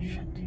Shut